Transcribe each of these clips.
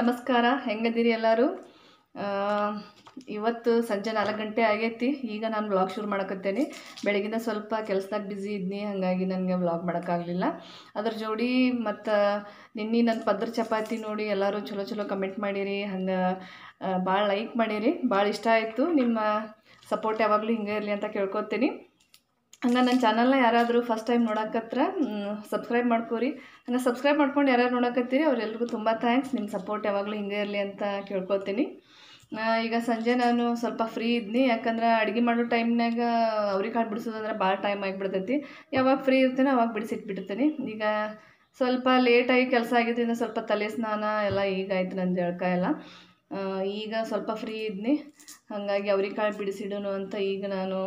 ನಮಸ್ಕಾರ, ಹೆಂಗದಿರಿ ಎಲ್ಲರೂ? ಇವತ್ತು ಸಂಜೆ ನಾಲ್ಕು ಗಂಟೆ ಆಗೈತಿ. ಈಗ ನಾನು ಬ್ಲಾಗ್ ಶುರು ಮಾಡಕತ್ತೇನೆ. ಬೆಳಗಿನ ಸ್ವಲ್ಪ ಕೆಲಸದಾಗ ಬ್ಯುಸಿ ಇದ್ನಿ, ಹಾಗಾಗಿ ನನಗೆ ಬ್ಲಾಗ್ ಮಾಡೋಕ್ಕಾಗಲಿಲ್ಲ. ಅದ್ರ ಜೋಡಿ ಮತ್ತು ನಿನ್ನೆ ನನ್ನ ಪದ್ರ ಚಪಾತಿ ನೋಡಿ ಎಲ್ಲರೂ ಚಲೋ ಚಲೋ ಕಮೆಂಟ್ ಮಾಡಿರಿ, ಹಂಗೆ ಭಾಳ ಲೈಕ್ ಮಾಡಿರಿ. ಭಾಳ ಇಷ್ಟ ಆಯಿತು. ನಿಮ್ಮ ಸಪೋರ್ಟ್ ಯಾವಾಗಲೂ ಹಿಂಗೆ ಇರಲಿ ಅಂತ ಕೇಳ್ಕೊತೀನಿ. ಹಂಗೆ ನನ್ನ ಚಾನಲ್ನ ಯಾರಾದರೂ ಫಸ್ಟ್ ಟೈಮ್ ನೋಡೋಕತ್ರ ಸಬ್ಸ್ಕ್ರೈಬ್ ಮಾಡ್ಕೋರಿ. ಹಂಗೆ ಸಬ್ಸ್ಕ್ರೈಬ್ ಮಾಡ್ಕೊಂಡು ಯಾರ್ಯಾರು ನೋಡಕತ್ತೀರಿ ಅವರೆಲ್ಲರಿಗೂ ತುಂಬ ಥ್ಯಾಂಕ್ಸ್ ನಿಮ್ಮ ಸಪೋರ್ಟ್ ಯಾವಾಗಲೂ ಹಿಂಗೆ ಇರಲಿ ಅಂತ ಕೇಳ್ಕೊತೀನಿ. ಈಗ ಸಂಜೆ ನಾನು ಸ್ವಲ್ಪ ಫ್ರೀ ಇದ್ನಿ. ಯಾಕಂದ್ರೆ ಅಡುಗೆ ಮಾಡೋ ಟೈಮ್ನಾಗ ಅವ್ರಿಗೆ ಕಾಳು ಬಿಡಿಸೋದಂದ್ರೆ ಭಾಳ ಟೈಮ್ ಆಗಿಬಿಡ್ತೈತಿ. ಯಾವಾಗ ಫ್ರೀ ಇರ್ತೀನಿ ಅವಾಗ ಬಿಡಿಸಿಟ್ಬಿಡ್ತೀನಿ. ಈಗ ಸ್ವಲ್ಪ ಲೇಟಾಗಿ ಕೆಲಸ ಆಗಿದ್ದರಿಂದ ಸ್ವಲ್ಪ ತಲೆ ಸ್ನಾನ ಎಲ್ಲ ಈಗ ಆಯ್ತು ನನ್ನ ಜಳಕ ಎಲ್ಲ ಈಗ ಸ್ವಲ್ಪ ಫ್ರೀ ಇದ್ನಿ. ಹಾಗಾಗಿ ಅವ್ರಿಗೆ ಕಾಳು ಬಿಡಿಸಿಡೋನು ಅಂತ ಈಗ ನಾನು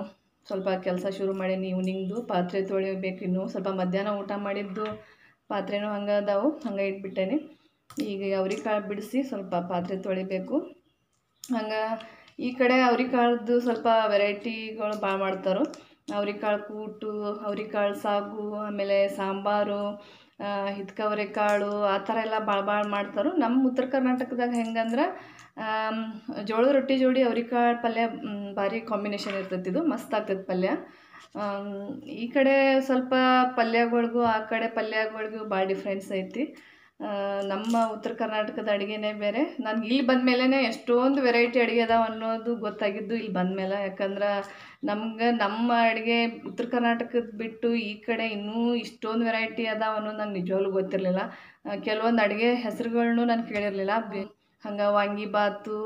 ಸ್ವಲ್ಪ ಕೆಲಸ ಶುರು ಮಾಡೀನಿ ಈವ್ನಿಂಗ್ದು ಪಾತ್ರೆ ತೊಳಿಬೇಕು ಇನ್ನೂ. ಸ್ವಲ್ಪ ಮಧ್ಯಾಹ್ನ ಊಟ ಮಾಡಿದ್ದು ಪಾತ್ರೆನೂ ಹಂಗೆ ಅದಾವು, ಹಂಗೆ ಇಟ್ಬಿಟ್ಟೇನೆ. ಈಗ ಅವ್ರಿಕಾಳು ಬಿಡಿಸಿ ಸ್ವಲ್ಪ ಪಾತ್ರೆ ತೊಳಿಬೇಕು. ಹಂಗೆ ಈ ಕಡೆ ಅವ್ರಿಕಾಳ್ದು ಸ್ವಲ್ಪ ವೆರೈಟಿಗಳು ಭಾಳ ಮಾಡ್ತಾರೆ. ಅವ್ರಿಕಾಳು ಕೂಟು ಅವ್ರಿಕಾಳು ಸಾಗು, ಆಮೇಲೆ ಸಾಂಬಾರು ಹಿತ್ಕವರೆಕಾಳು ಆ ಥರ ಎಲ್ಲ ಭಾಳ ಭಾಳ ಮಾಡ್ತಾರೆ ನಮ್ಮ ಉತ್ತರ ಕರ್ನಾಟಕದಾಗ ಹೆಂಗಂದ್ರೆ ಜೋಳದ ರೊಟ್ಟಿ ಜೋಡಿ ಅವ್ರಿಕಾಳು ಪಲ್ಯ ಭಾರಿ ಕಾಂಬಿನೇಷನ್ ಇರ್ತೈತಿ ಇದು. ಮಸ್ತ್ ಆಗ್ತೈತೆ ಪಲ್ಯ. ಈ ಕಡೆ ಸ್ವಲ್ಪ ಪಲ್ಯಗಳಿಗೂ, ಆ ಕಡೆ ಪಲ್ಯಗಳಿಗೂ ಭಾಳ ಡಿಫ್ರೆನ್ಸ್ ಐತಿ. ನಮ್ಮ ಉತ್ತರ ಕರ್ನಾಟಕದ ಅಡುಗೆನೇ ಬೇರೆ. ನನಗೆ ಇಲ್ಲಿ ಬಂದ ಮೇಲೇ ಎಷ್ಟೊಂದು ವೆರೈಟಿ ಅಡುಗೆ ಅದಾವೆ ಅನ್ನೋದು ಗೊತ್ತಾಗಿದ್ದು ಇಲ್ಲಿ ಬಂದ ಮೇಲೆ ಯಾಕಂದ್ರೆ ನಮ್ಗೆ ನಮ್ಮ ಅಡುಗೆ ಉತ್ತರ ಕರ್ನಾಟಕದ ಬಿಟ್ಟು ಈ ಕಡೆ ಇನ್ನೂ ಇಷ್ಟೊಂದು ವೆರೈಟಿ ಅದಾವೆ ಅನ್ನೋದು ನಂಗೆ ನಿಜವಾಗ್ಲೂ ಗೊತ್ತಿರಲಿಲ್ಲ. ಕೆಲವೊಂದು ಅಡುಗೆ ಹೆಸರುಗಳನ್ನೂ ನಾನು ಕೇಳಿರಲಿಲ್ಲ. ಹಂಗೆ ವಾಂಗಿಬಾತು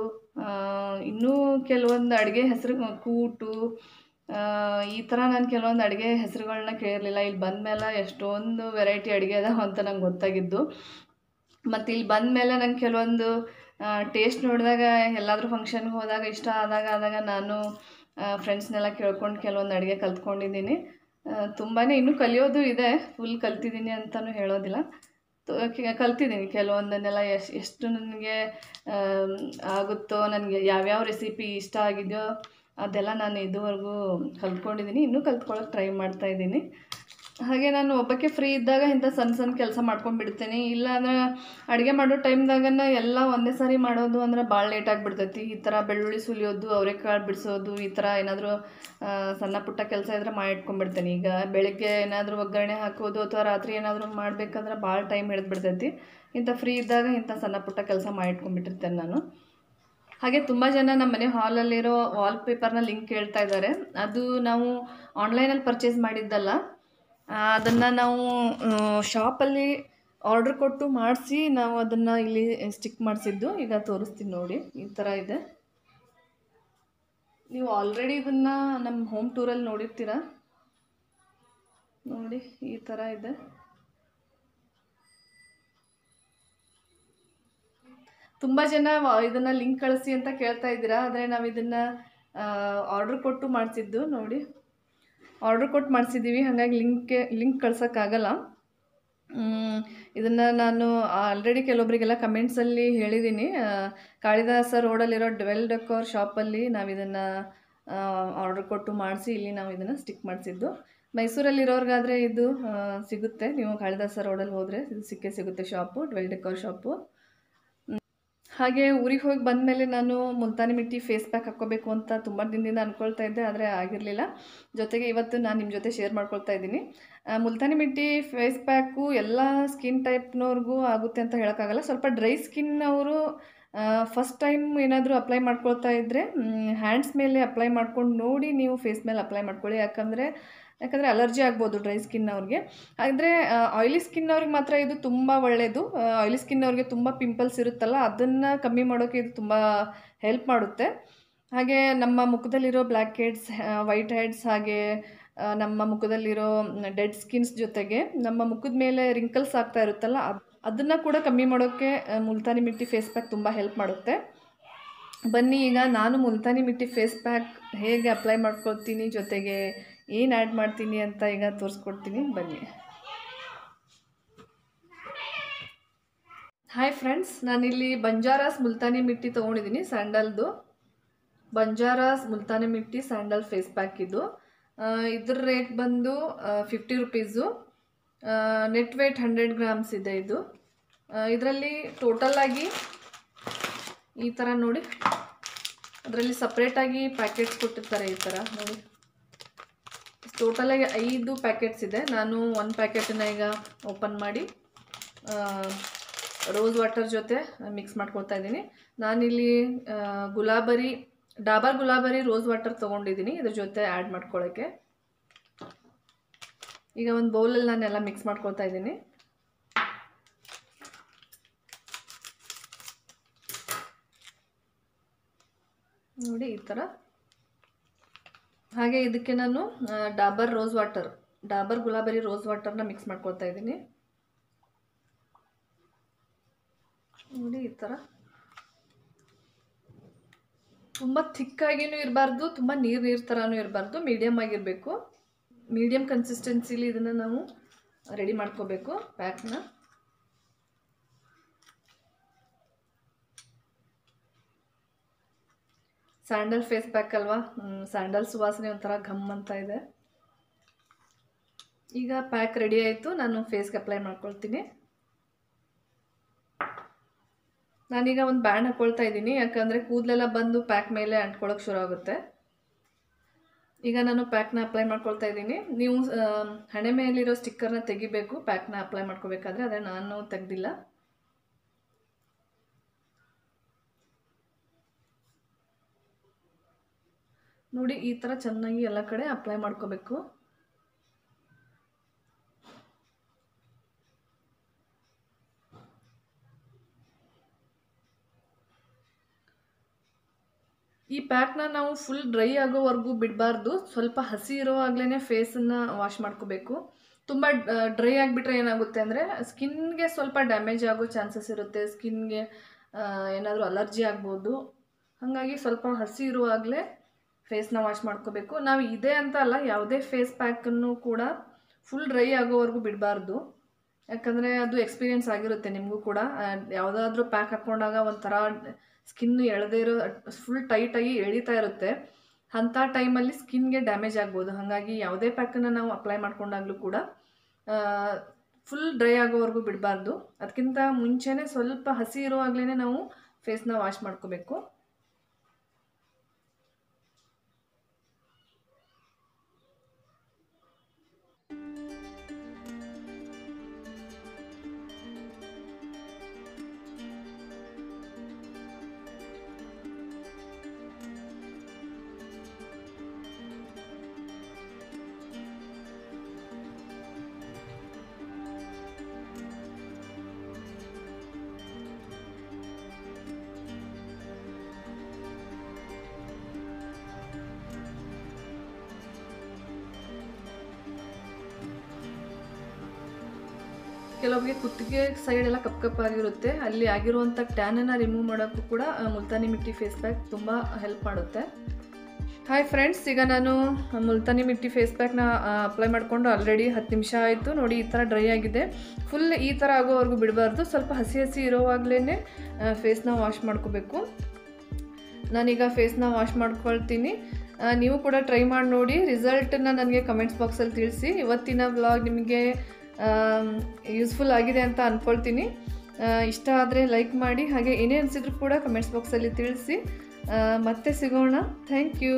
ಇನ್ನೂ ಕೆಲವೊಂದು ಅಡುಗೆ ಹೆಸರು, ಕೂಟು ಈ ಥರ ನಾನು ಕೆಲವೊಂದು ಅಡುಗೆ ಹೆಸರುಗಳನ್ನ ಕೇಳಿರಲಿಲ್ಲ. ಇಲ್ಲಿ ಬಂದಮೇಲೆ ಎಷ್ಟೊಂದು ವೆರೈಟಿ ಅಡುಗೆ ಅದಾವ ಅಂತ ನಂಗೆ ಗೊತ್ತಾಗಿದ್ದು. ಮತ್ತು ಇಲ್ಲಿ ಬಂದಮೇಲೆ ನಂಗೆ ಕೆಲವೊಂದು ಟೇಸ್ಟ್ ನೋಡಿದಾಗ ಎಲ್ಲಾದರೂ ಫಂಕ್ಷನ್ಗೆ ಹೋದಾಗ, ಇಷ್ಟ ಆದಾಗ ಆದಾಗ ನಾನು ಫ್ರೆಂಡ್ಸ್ನೆಲ್ಲ ಕೇಳ್ಕೊಂಡು ಕೆಲವೊಂದು ಅಡುಗೆ ಕಲ್ತ್ಕೊಂಡಿದ್ದೀನಿ. ತುಂಬಾ ಇನ್ನೂ ಕಲಿಯೋದು ಇದೆ. ಫುಲ್ ಕಲ್ತಿದ್ದೀನಿ ಅಂತಲೂ ಹೇಳೋದಿಲ್ಲ. ಕಲ್ತಿದ್ದೀನಿ ಕೆಲವೊಂದನ್ನೆಲ್ಲ ಎಷ್ಟು ಎಷ್ಟು ನನಗೆ ಆಗುತ್ತೋ, ನನಗೆ ಯಾವ್ಯಾವ ರೆಸಿಪಿ ಇಷ್ಟ ಆಗಿದೆಯೋ ಅದೆಲ್ಲ ನಾನು ಇದುವರೆಗೂ ಕಲ್ತ್ಕೊಂಡಿದ್ದೀನಿ ಇನ್ನೂ ಕಲ್ತ್ಕೊಳ್ಳೋಕೆ ಟ್ರೈ ಮಾಡ್ತಾ ಇದ್ದೀನಿ ಹಾಗೆ ನಾನು ಒಬ್ಬಕ್ಕೆ ಫ್ರೀ ಇದ್ದಾಗ ಇಂಥ ಸಣ್ಣ ಸಣ್ಣ ಕೆಲಸ ಮಾಡ್ಕೊಂಡ್ಬಿಡ್ತೀನಿ ಇಲ್ಲ ಅಂದ್ರೆ ಅಡುಗೆ ಮಾಡೋ ಟೈಮ್ದಾಗನ ಎಲ್ಲ ಒಂದೇ ಸಾರಿ ಮಾಡೋದು ಅಂದ್ರೆ ಭಾಳ ಲೇಟ್ ಆಗಿಬಿಡ್ತೈತಿ. ಈ ಥರ ಬೆಳ್ಳುಳ್ಳಿ ಸುಲಿಯೋದು, ಅವರೆಕಾಳು ಬಿಡಿಸೋದು, ಈ ಥರ ಏನಾದರೂ ಸಣ್ಣ ಪುಟ್ಟ ಕೆಲಸ ಇದ್ರೆ ಮಾಡಿ ಇಟ್ಕೊಂಡ್ಬಿಡ್ತೀನಿ ಈಗ ಬೆಳಗ್ಗೆ ಏನಾದರೂ ಒಗ್ಗರಣೆ ಹಾಕೋದು ಅಥವಾ ರಾತ್ರಿ ಏನಾದರೂ ಮಾಡಬೇಕಂದ್ರೆ ಭಾಳ ಟೈಮ್ ಹಿಡಿದ್ಬಿಡ್ತೈತಿ ಇಂಥ ಫ್ರೀ ಇದ್ದಾಗ ಇಂಥ ಸಣ್ಣ ಪುಟ್ಟ ಕೆಲಸ ಮಾಡಿ ಇಟ್ಕೊಂಡ್ಬಿಟ್ಟಿರ್ತೇನೆ ನಾನು. ಹಾಗೆ ತುಂಬ ಜನ ನಮ್ಮ ಮನೆ ಹಾಲಲ್ಲಿರೋ ವಾಲ್ ಪೇಪರ್ನ ಲಿಂಕ್ ಕೇಳ್ತಾ ಇದ್ದಾರೆ. ಅದು ನಾವು ಆನ್ಲೈನಲ್ಲಿ ಪರ್ಚೇಸ್ ಮಾಡಿದ್ದಲ್ಲ ಅದನ್ನು ನಾವು ಶಾಪಲ್ಲಿ ಆರ್ಡ್ರ್ ಕೊಟ್ಟು ಮಾಡಿಸಿ ನಾವು ಅದನ್ನು ಇಲ್ಲಿ ಸ್ಟಿಕ್ ಮಾಡಿಸಿದ್ದು. ಈಗ ತೋರಿಸ್ತೀನಿ ನೋಡಿ, ಈ ಥರ ಇದೆ. ನೀವು ಆಲ್ರೆಡಿ ಇದನ್ನು ನಮ್ಮ ಹೋಮ್ ಟೂರಲ್ಲಿ ನೋಡಿರ್ತೀರ? ನೋಡಿ, ಈ ಥರ ಇದೆ. ತುಂಬ ಜನ ಇದನ್ನು ಲಿಂಕ್ ಕಳಿಸಿ ಅಂತ ಕೇಳ್ತಾ ಇದ್ದೀರಾ, ಆದರೆ ನಾವು ಇದನ್ನು ಆರ್ಡ್ರ್ ಕೊಟ್ಟು ಮಾಡಿಸಿದ್ದು ನೋಡಿ. ಆರ್ಡ್ರ್ ಕೊಟ್ಟು ಮಾಡಿಸಿದ್ದೀವಿ, ಹಾಗಾಗಿ ಲಿಂಕ್ ಲಿಂಕ್ ಕಳ್ಸೋಕ್ಕಾಗಲ್ಲ. ಇದನ್ನು ನಾನು ಆಲ್ರೆಡಿ ಕೆಲವೊಬ್ಬರಿಗೆಲ್ಲ ಕಮೆಂಟ್ಸಲ್ಲಿ ಹೇಳಿದ್ದೀನಿ ಕಾಳಿದಾಸ ರೋಡಲ್ಲಿರೋ ಡ್ವೆಲ್ ಡೆಕೋರ್ ಶಾಪಲ್ಲಿ ನಾವು ಇದನ್ನು ಆರ್ಡ್ರ್ ಕೊಟ್ಟು ಮಾಡಿಸಿ ಇಲ್ಲಿ ನಾವು ಇದನ್ನು ಸ್ಟಿಕ್ ಮಾಡಿಸಿದ್ದು. ಮೈಸೂರಲ್ಲಿರೋರ್ಗಾದರೆ ಇದು ಸಿಗುತ್ತೆ. ನೀವು ಕಾಳಿದಾಸ ರೋಡಲ್ಲಿ ಹೋದರೆ ಇದು ಸಿಕ್ಕೇ ಸಿಗುತ್ತೆ ಶಾಪು ಡ್ವೆಲ್ ಡೆಕೋರ್ ಶಾಪು ಹಾಗೆ ಊರಿಗೆ ಹೋಗಿ ಬಂದ ಮೇಲೆ ನಾನು ಮುಲ್ತಾನಿ ಮಿಟ್ಟಿ ಫೇಸ್ ಪ್ಯಾಕ್ ಹಾಕ್ಕೋಬೇಕು ಅಂತ ತುಂಬ ದಿನದಿಂದ ಅಂದ್ಕೊಳ್ತಾ ಇದ್ದೆ, ಆದರೆ ಆಗಿರಲಿಲ್ಲ. ಜೊತೆಗೆ ಇವತ್ತು ನಾನು ನಿಮ್ಮ ಜೊತೆ ಶೇರ್ ಮಾಡ್ಕೊಳ್ತಾ ಇದ್ದೀನಿ. ಮುಲ್ತಾನಿ ಮಿಟ್ಟಿ ಫೇಸ್ ಪ್ಯಾಕು ಎಲ್ಲ ಸ್ಕಿನ್ ಟೈಪ್ನವ್ರಿಗೂ ಆಗುತ್ತೆ ಅಂತ ಹೇಳೋಕ್ಕಾಗಲ್ಲ. ಸ್ವಲ್ಪ ಡ್ರೈ ಸ್ಕಿನ್ ಅವರು ಫಸ್ಟ್ ಟೈಮ್ ಏನಾದರೂ ಅಪ್ಲೈ ಮಾಡ್ಕೊಳ್ತಾ ಇದ್ದರೆ ಹ್ಯಾಂಡ್ಸ್ ಮೇಲೆ ಅಪ್ಲೈ ಮಾಡ್ಕೊಂಡು ನೋಡಿ ನೀವು ಫೇಸ್ ಮೇಲೆ ಅಪ್ಲೈ ಮಾಡ್ಕೊಳ್ಳಿ. ಯಾಕಂದರೆ ಯಾಕಂದರೆ ಅಲರ್ಜಿ ಆಗ್ಬೋದು ಡ್ರೈ ಸ್ಕಿನ್ ಅವ್ರಿಗೆ. ಆದರೆ ಆಯಿಲಿ ಸ್ಕಿನ್ ಅವ್ರಿಗೆ ಮಾತ್ರ ಇದು ತುಂಬ ಒಳ್ಳೆಯದು ಆಯಿಲಿ ಸ್ಕಿನ್ ಅವ್ರಿಗೆ ತುಂಬ ಪಿಂಪಲ್ಸ್ ಇರುತ್ತಲ್ಲ, ಅದನ್ನು ಕಮ್ಮಿ ಮಾಡೋಕ್ಕೆ ಇದು ತುಂಬ ಹೆಲ್ಪ್ ಮಾಡುತ್ತೆ. ಹಾಗೆ ನಮ್ಮ ಮುಖದಲ್ಲಿರೋ ಬ್ಲ್ಯಾಕ್ ಹೆಡ್ಸ್ ವೈಟ್ ಹೆಡ್ಸ್ ಹಾಗೆ ನಮ್ಮ ಮುಖದಲ್ಲಿರೋ ಡೆಡ್ ಸ್ಕಿನ್ಸ್ ಜೊತೆಗೆ ನಮ್ಮ ಮುಖದ ಮೇಲೆ ರಿಂಕಲ್ಸ್ ಆಗ್ತಾ ಇರುತ್ತಲ್ಲ ಅದನ್ನು ಕೂಡ ಕಮ್ಮಿ ಮಾಡೋಕ್ಕೆ ಮುಲ್ತಾನಿ ಮಿಟ್ಟಿ ಫೇಸ್ ಪ್ಯಾಕ್ ತುಂಬ ಹೆಲ್ಪ್ ಮಾಡುತ್ತೆ. ಬನ್ನಿ ಈಗ ನಾನು ಮುಲ್ತಾನಿ ಮಿಟ್ಟಿ ಫೇಸ್ ಪ್ಯಾಕ್ ಹೇಗೆ ಅಪ್ಲೈ ಮಾಡ್ಕೊಳ್ತೀನಿ, ಜೊತೆಗೆ ಏನು ಆ್ಯಡ್ ಮಾಡ್ತೀನಿ ಅಂತ ಈಗ ತೋರಿಸ್ಕೊಡ್ತೀನಿ. ಬನ್ನಿ. ಹಾಯ್ ಫ್ರೆಂಡ್ಸ್ ನಾನಿಲ್ಲಿ ಬಂಜಾರಾಸ್ ಮುಲ್ತಾನಿ ಮಿಟ್ಟಿ ತೊಗೊಂಡಿದ್ದೀನಿ, ಸ್ಯಾಂಡಲ್ದು. Banjaras Multani mitti sandal face pack ಇದು. ಇದ್ರ ರೇಟ್ ಬಂದು fifty rupees net weight hundred grams ಇದೆ ಇದು. ಇದರಲ್ಲಿ ಟೋಟಲ್ ಆಗಿ ಈ ಥರ ನೋಡಿ. ಅದರಲ್ಲಿ ಸಪ್ರೇಟಾಗಿ ಪ್ಯಾಕೆಟ್ಸ್ ಕೊಟ್ಟಿರ್ತಾರೆ ಈ ಥರ ನೋಡಿ. ಟೋಟಲಾಗಿ ಐದು ಪ್ಯಾಕೆಟ್ಸ್ ಇದೆ. ನಾನು ಒಂದು ಪ್ಯಾಕೆಟನ್ನ ಈಗ ಓಪನ್ ಮಾಡಿ ರೋಸ್ ವಾಟರ್ ಜೊತೆ ಮಿಕ್ಸ್ ಮಾಡ್ಕೊಳ್ತಾ ಇದ್ದೀನಿ. ನಾನಿಲ್ಲಿ ಗುಲಾಬರಿ ಡಾಬರ್ ಗುಲಾಬರಿ ರೋಸ್ ವಾಟರ್ ತೊಗೊಂಡಿದ್ದೀನಿ ಇದ್ರ ಜೊತೆ ಆ್ಯಡ್ ಮಾಡ್ಕೊಳ್ಳೋಕ್ಕೆ ಈಗ ಒಂದು ಬೌಲಲ್ಲಿ ನಾನೆಲ್ಲ ಮಿಕ್ಸ್ ಮಾಡ್ಕೊಳ್ತಾ ಇದ್ದೀನಿ. ನೋಡಿ, ಈ ಥರ ಹಾಗೆ ಇದಕ್ಕೆ ನಾನು Dabur rose water, Dabur Gulabari rose ವಾಟರ್ನ mix ಮಾಡ್ಕೊಳ್ತಾ ಇದ್ದೀನಿ. ನೋಡಿ, ಈ ಥರ ತುಂಬ ಥಿಕ್ಕಾಗಿಯೂ ಇರಬಾರ್ದು, ತುಂಬ ನೀರು ನೀರು ಥರನೂ ಇರಬಾರ್ದು ಮೀಡಿಯಮ್ ಆಗಿರಬೇಕು. ಮೀಡಿಯಮ್ ಕನ್ಸಿಸ್ಟೆನ್ಸಿಲಿ ಇದನ್ನು ನಾವು ರೆಡಿ ಮಾಡ್ಕೋಬೇಕು ಪ್ಯಾಕ್ನ ಸ್ಯಾಂಡಲ್ ಫೇಸ್ ಪ್ಯಾಕ್ ಅಲ್ವಾ? ಸ್ಯಾಂಡಲ್ ಸುವಾಸನೆ ಒಂಥರ ಘಮ್ ಅಂತ ಇದೆ. ಈಗ ಪ್ಯಾಕ್ ರೆಡಿ ಆಯಿತು. ನಾನು ಫೇಸ್ಗೆ ಅಪ್ಲೈ ಮಾಡ್ಕೊಳ್ತೀನಿ. ನಾನೀಗ ಒಂದು ಬ್ಯಾಂಡ್ ಹಾಕ್ಕೊಳ್ತಾ ಇದ್ದೀನಿ. ಯಾಕಂದರೆ ಕೂದಲೆಲ್ಲ ಬಂದು ಪ್ಯಾಕ್ ಮೇಲೆ ಅಂಟ್ಕೊಳ್ಳೋಕೆ ಶುರು ಆಗುತ್ತೆ. ಈಗ ನಾನು ಪ್ಯಾಕ್ನ ಅಪ್ಲೈ ಮಾಡ್ಕೊಳ್ತಾ ಇದ್ದೀನಿ. ನೀವು ಹಣೆ ಮೇಲಿರೋ ಸ್ಟಿಕ್ಕರ್ನ ತೆಗಿಬೇಕು. ಪ್ಯಾಕ್ನ ಅಪ್ಲೈ ಮಾಡ್ಕೋಬೇಕಾದ್ರೆ ಅದೇ ನಾನು ತೆಗ್ದಿಲ್ಲ. ನೋಡಿ, ಈ ಥರ ಚೆನ್ನಾಗಿ ಎಲ್ಲ ಕಡೆ ಅಪ್ಲೈ ಮಾಡ್ಕೋಬೇಕು. ಈ ಪ್ಯಾಕ್ನ ನಾವು ಫುಲ್ ಡ್ರೈ ಆಗೋವರೆಗೂ ಬಿಡಬಾರ್ದು. ಸ್ವಲ್ಪ ಹಸಿ ಇರೋವಾಗಲೇ ಫೇಸನ್ನು ವಾಶ್ ಮಾಡ್ಕೋಬೇಕು. ತುಂಬ ಡ್ರೈ ಆಗಿಬಿಟ್ರೆ ಏನಾಗುತ್ತೆ ಅಂದರೆ ಸ್ಕಿನ್ಗೆ ಸ್ವಲ್ಪ ಡ್ಯಾಮೇಜ್ ಆಗೋ ಚಾನ್ಸಸ್ ಇರುತ್ತೆ. ಸ್ಕಿನ್ಗೆ ಏನಾದರೂ ಅಲರ್ಜಿ ಆಗ್ಬೋದು. ಹಾಗಾಗಿ ಸ್ವಲ್ಪ ಹಸಿ ಇರುವಾಗಲೇ ಫೇಸ್ನ ವಾಶ್ ಮಾಡ್ಕೋಬೇಕು. ನಾವು ಇದೇ ಅಂತ ಅಲ್ಲ, ಯಾವುದೇ ಫೇಸ್ ಪ್ಯಾಕನ್ನು ಕೂಡ ಫುಲ್ ಡ್ರೈ ಆಗೋವರೆಗೂ ಬಿಡಬಾರ್ದು. ಯಾಕಂದರೆ ಅದು ಎಕ್ಸ್ಪೀರಿಯೆನ್ಸ್ ಆಗಿರುತ್ತೆ ನಿಮಗೂ ಕೂಡ. ಯಾವುದಾದ್ರೂ ಪ್ಯಾಕ್ ಹಾಕ್ಕೊಂಡಾಗ ಒಂಥರ ಸ್ಕಿನ್ನು ಎಳೆದೇ ಇರೋ ಫುಲ್ ಟೈಟಾಗಿ ಎಳಿತಾ ಇರುತ್ತೆ. ಅಂಥ ಟೈಮಲ್ಲಿ ಸ್ಕಿನ್ಗೆ ಡ್ಯಾಮೇಜ್ ಆಗ್ಬೋದು. ಹಾಗಾಗಿ ಯಾವುದೇ ಪ್ಯಾಕನ್ನು ನಾವು ಅಪ್ಲೈ ಮಾಡ್ಕೊಂಡಾಗಲೂ ಕೂಡ ಫುಲ್ ಡ್ರೈ ಆಗೋವರೆಗೂ ಬಿಡಬಾರ್ದು. ಅದಕ್ಕಿಂತ ಮುಂಚೆನೇ ಸ್ವಲ್ಪ ಹಸಿ ಇರುವಾಗಲೇ ನಾವು ಫೇಸ್ನ ವಾಶ್ ಮಾಡ್ಕೋಬೇಕು. ಕೆಲವೊಬ್ಬರಿಗೆ ಕುತ್ತಿಗೆ ಸೈಡ್ ಎಲ್ಲ ಕಪ್ ಕಪ್ಪಾಗಿರುತ್ತೆ ಅಲ್ಲಿ ಆಗಿರುವಂಥ ಟ್ಯಾನನ್ನು ರಿಮೂವ್ ಮಾಡೋಕ್ಕೂ ಕೂಡ ಮುಲ್ತಾನಿ ಮಿಟ್ಟಿ ಫೇಸ್ ಪ್ಯಾಕ್ ತುಂಬ ಹೆಲ್ಪ್ ಮಾಡುತ್ತೆ. ಹಾಯ್ ಫ್ರೆಂಡ್ಸ್ ಈಗ ನಾನು ಮುಲ್ತಾನಿ ಮಿಟ್ಟಿ ಫೇಸ್ ಪ್ಯಾಕ್ನ ಅಪ್ಲೈ ಮಾಡಿಕೊಂಡು ಆಲ್ರೆಡಿ ಹತ್ತು ನಿಮಿಷ ಆಯಿತು. ನೋಡಿ, ಈ ಥರ ಡ್ರೈ ಆಗಿದೆ. ಫುಲ್ ಈ ಥರ ಆಗೋವರೆಗೂ ಬಿಡಬಾರ್ದು. ಸ್ವಲ್ಪ ಹಸಿ ಹಸಿ ಇರೋವಾಗಲೇ ಫೇಸ್ನ ವಾಶ್ ಮಾಡ್ಕೋಬೇಕು. ನಾನೀಗ ಫೇಸ್ನ ವಾಶ್ ಮಾಡ್ಕೊಳ್ತೀನಿ. ನೀವು ಕೂಡ ಟ್ರೈ ಮಾಡಿ ನೋಡಿ. ರಿಸಲ್ಟನ್ನ ನನಗೆ ಕಮೆಂಟ್ಸ್ ಬಾಕ್ಸಲ್ಲಿ ತಿಳಿಸಿ. ಇವತ್ತಿನ ವ್ಲಾಗ್ ನಿಮಗೆ ಯೂಸ್ಫುಲ್ ಆಗಿದೆ ಅಂತ ಅಂದ್ಕೊಳ್ತೀನಿ ಇಷ್ಟ ಆದರೆ ಲೈಕ್ ಮಾಡಿ, ಹಾಗೆ ಏನೇ ಅನಿಸಿದ್ರು ಕೂಡ ಕಮೆಂಟ್ಸ್ ಬಾಕ್ಸಲ್ಲಿ ತಿಳಿಸಿ. ಮತ್ತೆ ಸಿಗೋಣ. Thank you